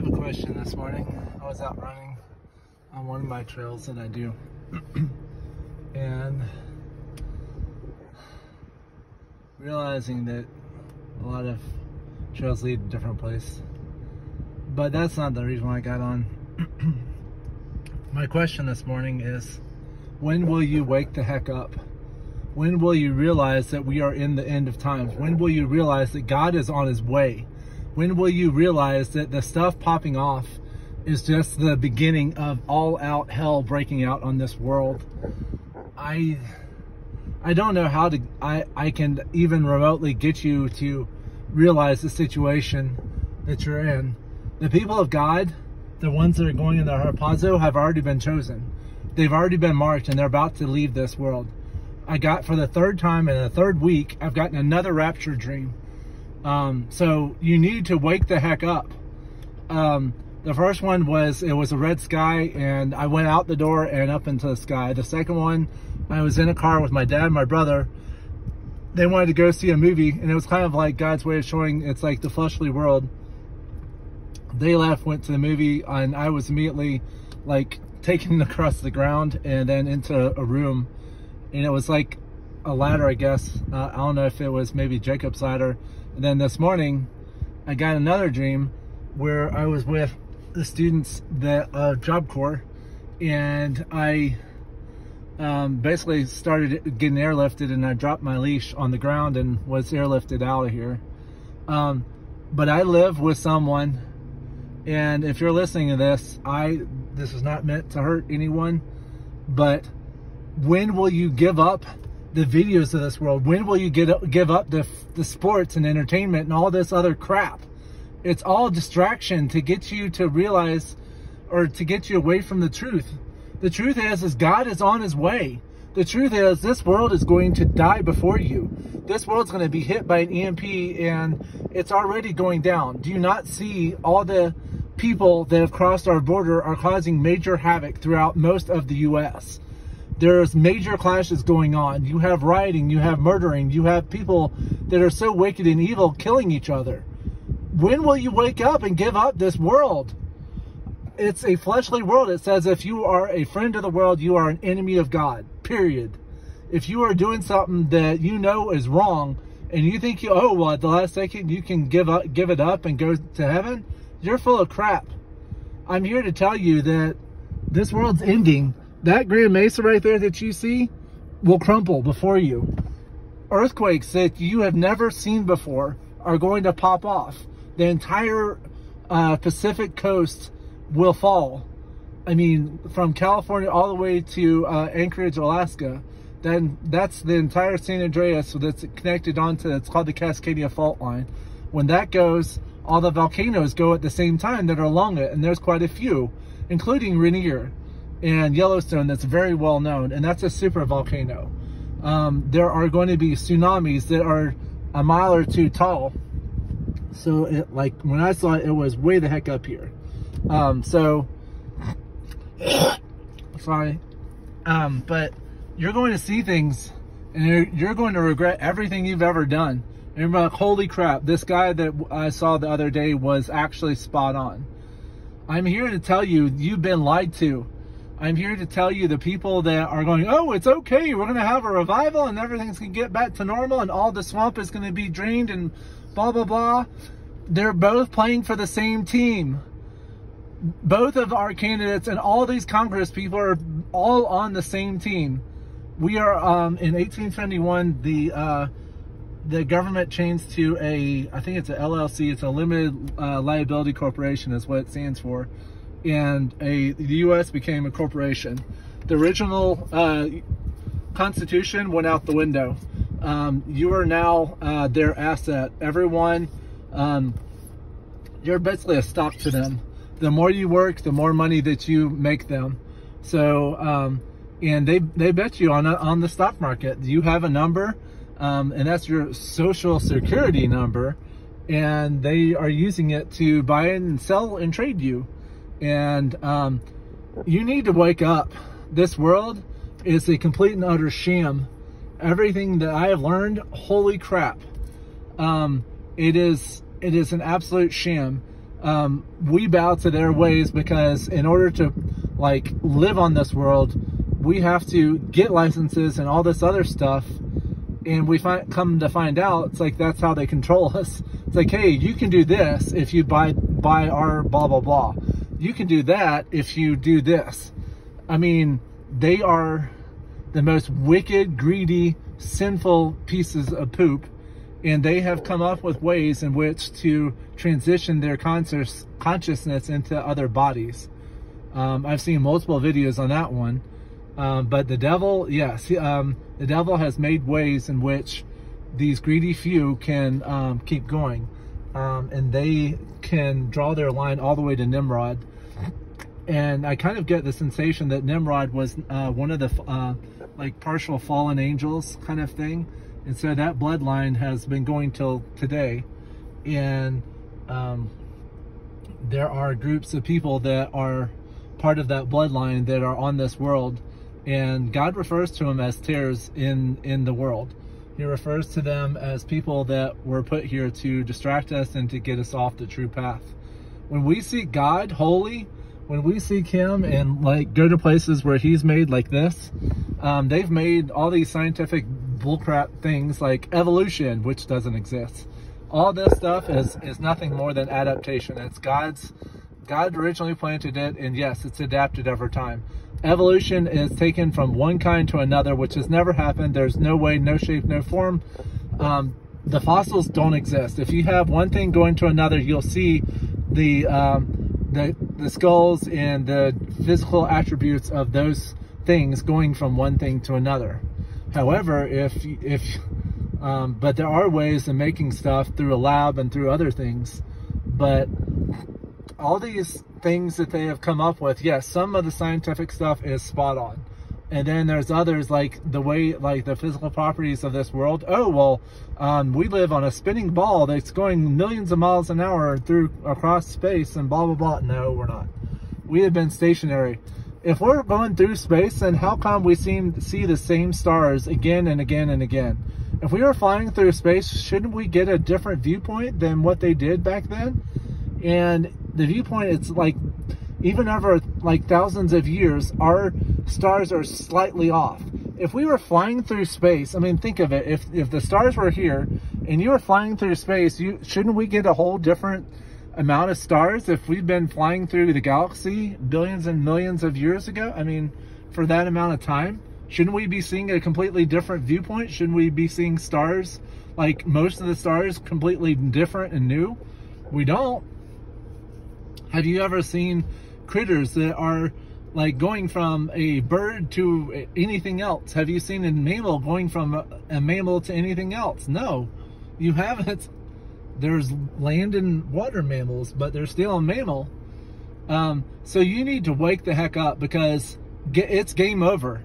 have a question this morning. I was out running on one of my trails that I do. and realizing that a lot of trails lead to different place. But that's not the reason why I got on. my question this morning is when will you wake the heck up? When will you realize that we are in the end of times? When will you realize that God is on his way? When will you realize that the stuff popping off is just the beginning of all out hell breaking out on this world? I I don't know how to I I can even remotely get you to realize the situation that you're in. The people of God, the ones that are going in the harpazo have already been chosen. They've already been marked and they're about to leave this world. I got for the third time in the third week, I've gotten another rapture dream um, so you need to wake the heck up. Um, the first one was, it was a red sky and I went out the door and up into the sky. The second one, I was in a car with my dad and my brother. They wanted to go see a movie and it was kind of like God's way of showing it's like the fleshly world. They left, went to the movie and I was immediately like taken across the ground and then into a room. And it was like a ladder, I guess. Uh, I don't know if it was maybe Jacob's ladder and then this morning, I got another dream where I was with the students that uh, Job Corps, and I um, basically started getting airlifted, and I dropped my leash on the ground and was airlifted out of here. Um, but I live with someone, and if you're listening to this, I this is not meant to hurt anyone, but when will you give up the videos of this world? When will you get give up the, the sports and entertainment and all this other crap? It's all distraction to get you to realize or to get you away from the truth. The truth is, is God is on his way. The truth is this world is going to die before you. This world's going to be hit by an EMP and it's already going down. Do you not see all the people that have crossed our border are causing major havoc throughout most of the U.S.? There's major clashes going on. You have rioting, you have murdering, you have people that are so wicked and evil killing each other. When will you wake up and give up this world? It's a fleshly world. It says if you are a friend of the world, you are an enemy of God, period. If you are doing something that you know is wrong and you think you, oh, well, at the last second you can give up, give it up and go to heaven, you're full of crap. I'm here to tell you that this world's ending that Grand Mesa right there that you see will crumple before you. Earthquakes that you have never seen before are going to pop off. The entire uh, Pacific coast will fall. I mean, from California all the way to uh, Anchorage, Alaska. Then that's the entire San Andreas that's connected onto, it's called the Cascadia Fault Line. When that goes, all the volcanoes go at the same time that are along it, and there's quite a few, including Rainier and Yellowstone that's very well known, and that's a super volcano. Um, there are going to be tsunamis that are a mile or two tall. So, it, like, when I saw it, it was way the heck up here. Um, so, sorry. Um, but you're going to see things, and you're, you're going to regret everything you've ever done. And you're like, holy crap, this guy that I saw the other day was actually spot on. I'm here to tell you, you've been lied to I'm here to tell you the people that are going, oh, it's okay. We're going to have a revival and everything's going to get back to normal and all the swamp is going to be drained and blah, blah, blah. They're both playing for the same team. Both of our candidates and all these Congress people are all on the same team. We are, um, in 1871, the, uh, the government changed to a, I think it's a LLC, it's a limited uh, liability corporation is what it stands for and a the U.S. became a corporation. The original uh, Constitution went out the window. Um, you are now uh, their asset. Everyone, um, you're basically a stock to them. The more you work, the more money that you make them. So, um, and they they bet you on a, on the stock market. You have a number, um, and that's your social security number, and they are using it to buy and sell and trade you. And um, you need to wake up. This world is a complete and utter sham. Everything that I have learned, holy crap. Um, it is it is an absolute sham. um, we bow to their ways because in order to like live on this world, we have to get licenses and all this other stuff. And we find, come to find out, it's like that's how they control us. It's like, hey, you can do this if you buy buy our blah blah blah. You can do that if you do this. I mean, they are the most wicked, greedy, sinful pieces of poop and they have come up with ways in which to transition their conscious consciousness into other bodies. Um, I've seen multiple videos on that one, um, but the devil, yes, um, the devil has made ways in which these greedy few can um, keep going, um, and they can draw their line all the way to Nimrod. And I kind of get the sensation that Nimrod was uh, one of the uh, like partial fallen angels kind of thing and so that bloodline has been going till today. And um, there are groups of people that are part of that bloodline that are on this world. And God refers to them as tares in, in the world. He refers to them as people that were put here to distract us and to get us off the true path. When we seek God holy, when we seek him and like go to places where he's made like this, um, they've made all these scientific bullcrap things like evolution, which doesn't exist. All this stuff is, is nothing more than adaptation. It's God's, God originally planted it, and yes, it's adapted over time. Evolution is taken from one kind to another, which has never happened. There's no way, no shape, no form. Um, the fossils don't exist. If you have one thing going to another, you'll see the, um, the, the skulls and the physical attributes of those things going from one thing to another. However, if, if, um, but there are ways of making stuff through a lab and through other things. But all these things that they have come up with, yes, some of the scientific stuff is spot on. And then there's others like the way, like the physical properties of this world. Oh, well, um, we live on a spinning ball that's going millions of miles an hour through across space and blah, blah, blah. No, we're not. We have been stationary if we're going through space, then how come we seem see the same stars again and again and again? If we were flying through space, shouldn't we get a different viewpoint than what they did back then? And the viewpoint, it's like, even over like thousands of years, our stars are slightly off. If we were flying through space, I mean, think of it. If, if the stars were here and you were flying through space, you shouldn't we get a whole different amount of stars if we've been flying through the galaxy billions and millions of years ago? I mean, for that amount of time, shouldn't we be seeing a completely different viewpoint? Shouldn't we be seeing stars, like most of the stars, completely different and new? We don't. Have you ever seen critters that are like going from a bird to anything else? Have you seen a mammal going from a, mammal to anything else? No, you haven't there's land and water mammals, but they're still a mammal. Um, so you need to wake the heck up because it's game over.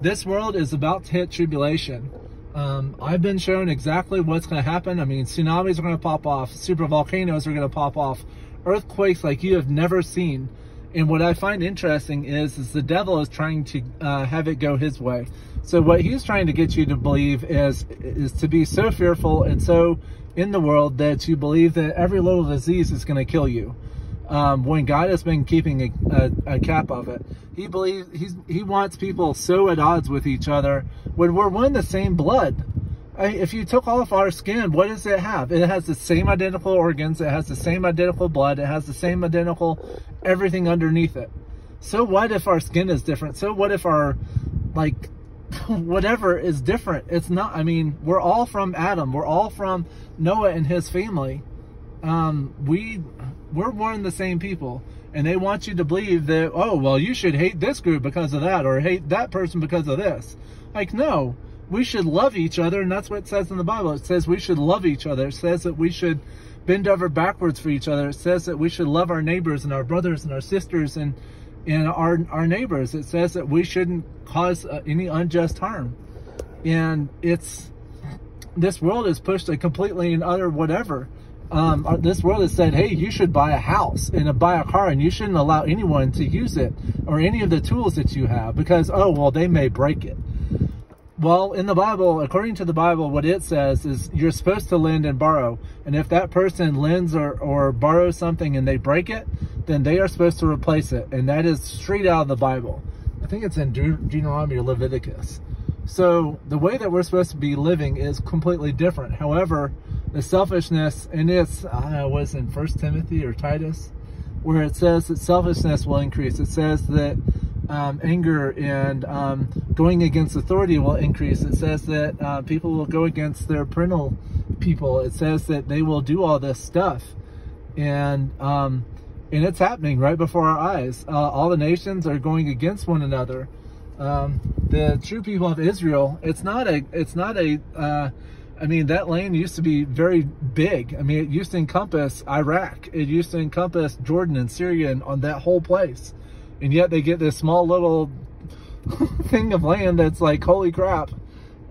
This world is about to hit tribulation. Um, I've been shown exactly what's going to happen. I mean, tsunamis are going to pop off, super volcanoes are going to pop off, earthquakes like you have never seen. And what I find interesting is, is the devil is trying to uh, have it go his way. So what he's trying to get you to believe is, is to be so fearful and so in the world that you believe that every little disease is going to kill you. Um, when God has been keeping a, a, a, cap of it. He believes he's, he wants people so at odds with each other when we're one the same blood. If you took off our skin, what does it have? It has the same identical organs. It has the same identical blood. It has the same identical everything underneath it. So what if our skin is different? So what if our like whatever is different. It's not, I mean, we're all from Adam. We're all from Noah and his family. Um, we, we're one of the same people. And they want you to believe that, oh, well, you should hate this group because of that or hate that person because of this. Like, no, we should love each other. And that's what it says in the Bible. It says we should love each other. It says that we should bend over backwards for each other. It says that we should love our neighbors and our brothers and our sisters and in our, our neighbors. It says that we shouldn't cause uh, any unjust harm. And it's, this world is pushed a completely and utter whatever. Um, this world has said, hey, you should buy a house and buy a car and you shouldn't allow anyone to use it or any of the tools that you have because, oh, well, they may break it. Well, in the Bible, according to the Bible, what it says is you're supposed to lend and borrow. And if that person lends or, or borrows something and they break it, then they are supposed to replace it. And that is straight out of the Bible. I think it's in De Deuteronomy or Leviticus. So the way that we're supposed to be living is completely different. However, the selfishness, and it's, I know, was in First Timothy or Titus, where it says that selfishness will increase. It says that um, anger and um, going against authority will increase. It says that uh, people will go against their parental people. It says that they will do all this stuff. And um, and it's happening right before our eyes. Uh, all the nations are going against one another. Um, the true people of Israel, it's not a, it's not a, uh, I mean, that land used to be very big. I mean, it used to encompass Iraq. It used to encompass Jordan and Syria and on that whole place and yet they get this small little thing of land that's like holy crap.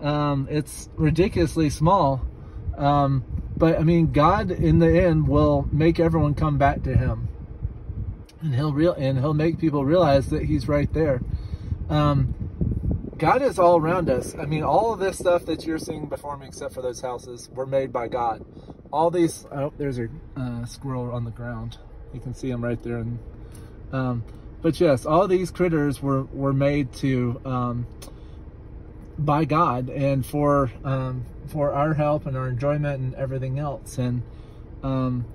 Um, it's ridiculously small. Um, but I mean God in the end will make everyone come back to him. And he'll real and he'll make people realize that he's right there. Um, God is all around us. I mean all of this stuff that you're seeing before me except for those houses were made by God. All these oh there's a uh, squirrel on the ground. You can see him right there and but yes, all these critters were, were made to, um, by God and for, um, for our help and our enjoyment and everything else. And, um,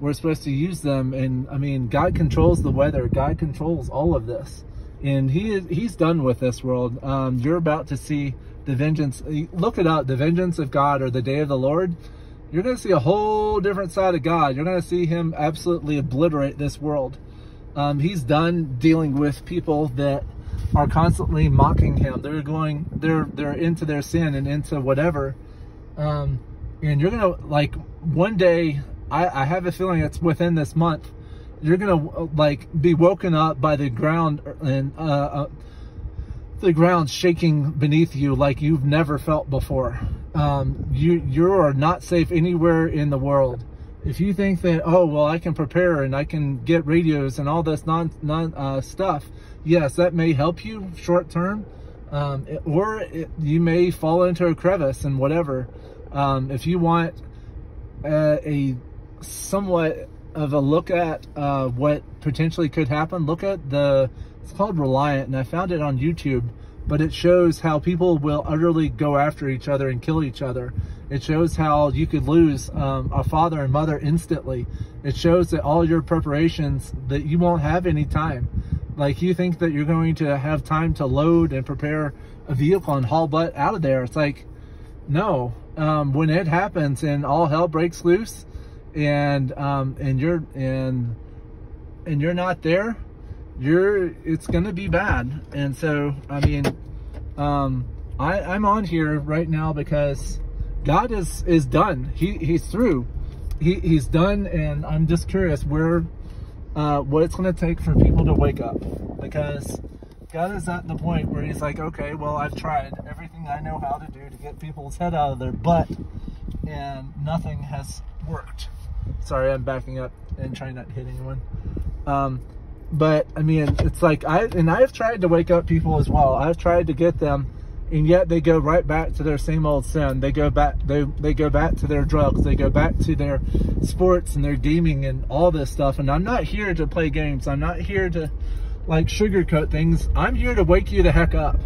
we're supposed to use them. And I mean, God controls the weather. God controls all of this. And he is, he's done with this world. Um, you're about to see the vengeance. Look it up. The vengeance of God or the day of the Lord. You're going to see a whole different side of God. You're going to see him absolutely obliterate this world. Um, he's done dealing with people that are constantly mocking him. They're going, they're they're into their sin and into whatever. Um, and you're gonna like one day. I, I have a feeling it's within this month. You're gonna like be woken up by the ground and uh, uh, the ground shaking beneath you like you've never felt before. Um, you you are not safe anywhere in the world if you think that oh well i can prepare and i can get radios and all this non non uh, stuff yes that may help you short term um, it, or it, you may fall into a crevice and whatever. Um, if you want uh, a somewhat of a look at uh, what potentially could happen look at the it's called reliant and i found it on youtube but it shows how people will utterly go after each other and kill each other it shows how you could lose um, a father and mother instantly. It shows that all your preparations, that you won't have any time. Like you think that you're going to have time to load and prepare a vehicle and haul butt out of there. It's like, no. Um, when it happens and all hell breaks loose and um, and you're and and you're not there, you're it's gonna be bad. And so I mean, um, I, I'm on here right now because God is is done. He he's through. He he's done, and I'm just curious where uh, what it's going to take for people to wake up because God is at the point where He's like, okay, well I've tried everything I know how to do to get people's head out of their butt, and nothing has worked. Sorry, I'm backing up and trying not to hit anyone. Um, but I mean, it's like I and I've tried to wake up people as well. I've tried to get them and yet they go right back to their same old sin. They go back they they go back to their drugs. They go back to their sports and their gaming and all this stuff. And I'm not here to play games. I'm not here to like sugarcoat things. I'm here to wake you the heck up.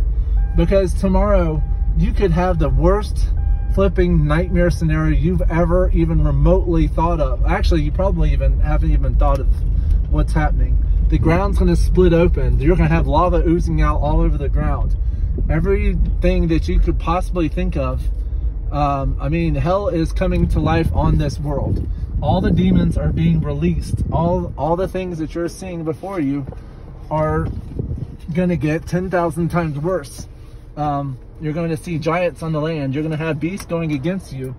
Because tomorrow you could have the worst flipping nightmare scenario you've ever even remotely thought of. Actually, you probably even haven't even thought of what's happening. The ground's going to split open. You're going to have lava oozing out all over the ground everything that you could possibly think of. Um, I mean, hell is coming to life on this world. All the demons are being released. All, all the things that you're seeing before you are going to get 10,000 times worse. Um, you're going to see giants on the land. You're going to have beasts going against you.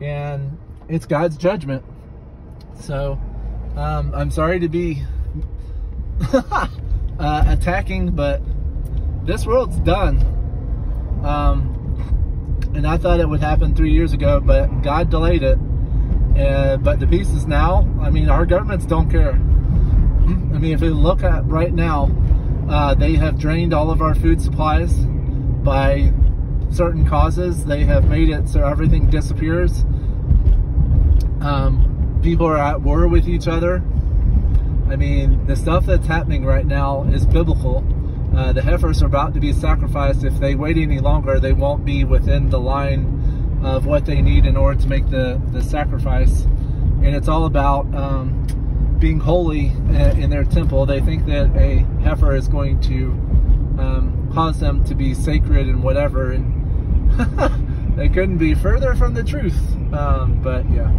And it's God's judgment. So, um, I'm sorry to be uh, attacking, but this world's done. Um, and I thought it would happen three years ago, but God delayed it. Uh, but the pieces now, I mean, our governments don't care. I mean, if we look at right now, uh, they have drained all of our food supplies by certain causes. They have made it so everything disappears. Um, people are at war with each other. I mean, the stuff that's happening right now is biblical. Uh, the heifers are about to be sacrificed. If they wait any longer, they won't be within the line of what they need in order to make the, the sacrifice. And it's all about um, being holy in their temple. They think that a heifer is going to um, cause them to be sacred and whatever. And they couldn't be further from the truth. Um, but yeah.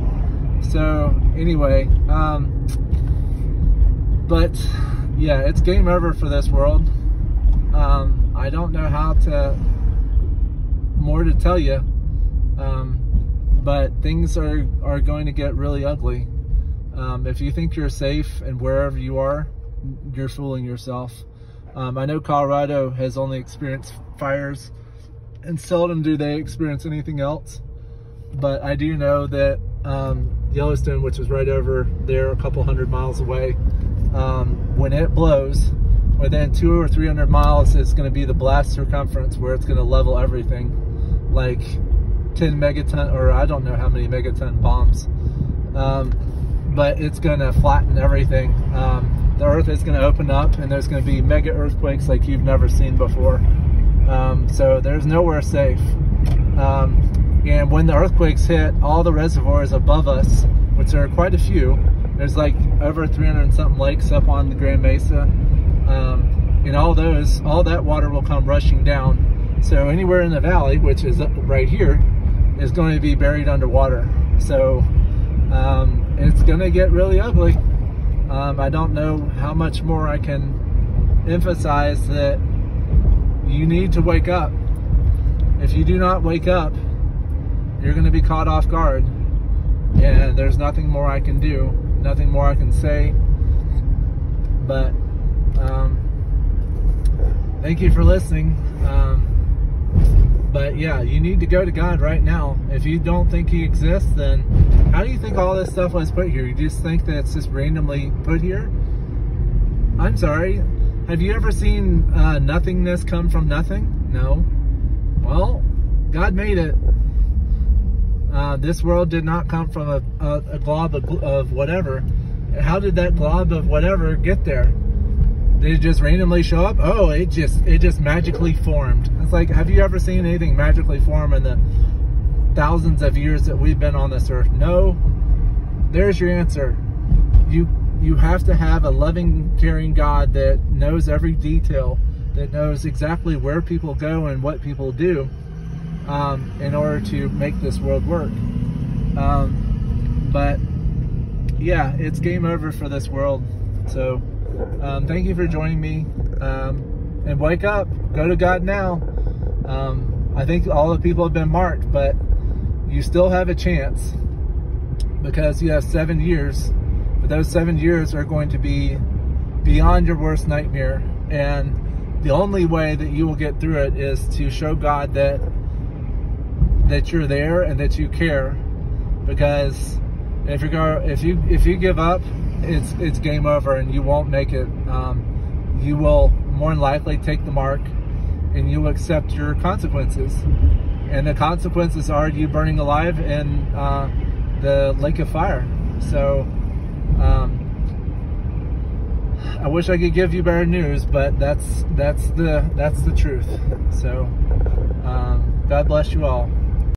So anyway, um, but yeah, it's game over for this world. Um, I don't know how to more to tell you, um, but things are are going to get really ugly. Um, if you think you're safe and wherever you are, you're fooling yourself. Um, I know Colorado has only experienced fires, and seldom do they experience anything else. But I do know that um, Yellowstone, which is right over there, a couple hundred miles away, um, when it blows, within two or 300 miles, it's going to be the blast circumference where it's going to level everything, like 10 megaton, or I don't know how many megaton bombs. Um, but it's going to flatten everything. Um, the earth is going to open up and there's going to be mega earthquakes like you've never seen before. Um, so there's nowhere safe. Um, and when the earthquakes hit, all the reservoirs above us, which are quite a few, there's like over 300 something lakes up on the Grand Mesa. Those, all that water will come rushing down. So anywhere in the valley, which is right here, is going to be buried underwater. So um, it's going to get really ugly. Um, I don't know how much more I can emphasize that you need to wake up. If you do not wake up, you're going to be caught off guard. And there's nothing more I can do nothing more I can say. But um, thank you for listening. Um, but yeah, you need to go to God right now. If you don't think He exists, then how do you think all this stuff was put here? You just think that it's just randomly put here? I'm sorry. Have you ever seen uh, nothingness come from nothing? No. Well, God made it. Uh, this world did not come from a, a, a glob of, of, whatever. How did that glob of whatever get there? Did it just randomly show up? Oh, it just it just magically formed. It's like, have you ever seen anything magically form in the thousands of years that we've been on this earth? No. There's your answer. You you have to have a loving, caring God that knows every detail, that knows exactly where people go and what people do um, in order to make this world work. Um, but yeah, it's game over for this world. So um, thank you for joining me. Um, and wake up, go to God now. Um, I think all the people have been marked, but you still have a chance because you have seven years. But those seven years are going to be beyond your worst nightmare. And the only way that you will get through it is to show God that that you're there and that you care because if you go if you if you give up it's it's game over and you won't make it. Um, you will more than likely take the mark and you accept your consequences. And the consequences are you burning alive in uh, the lake of fire. So um, I wish I could give you better news but that's that's the that's the truth. So um, God bless you all